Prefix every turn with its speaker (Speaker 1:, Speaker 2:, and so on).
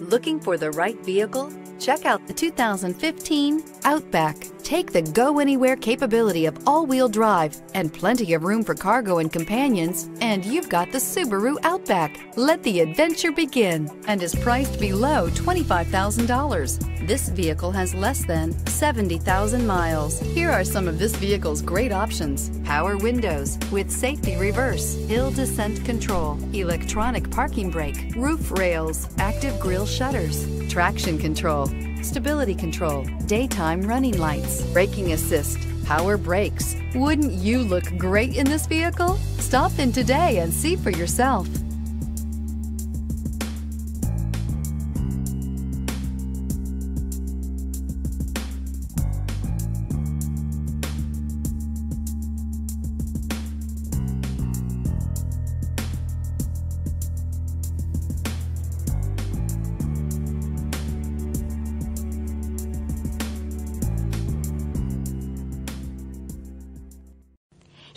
Speaker 1: Looking for the right vehicle? Check out the 2015 Outback. Take the go anywhere capability of all wheel drive and plenty of room for cargo and companions, and you've got the Subaru Outback. Let the adventure begin and is priced below $25,000. This vehicle has less than 70,000 miles. Here are some of this vehicle's great options power windows with safety reverse, hill descent control, electronic parking brake, roof rails, active grille shutters, traction control stability control, daytime running lights, braking assist, power brakes. Wouldn't you look great in this vehicle? Stop in today and see for yourself.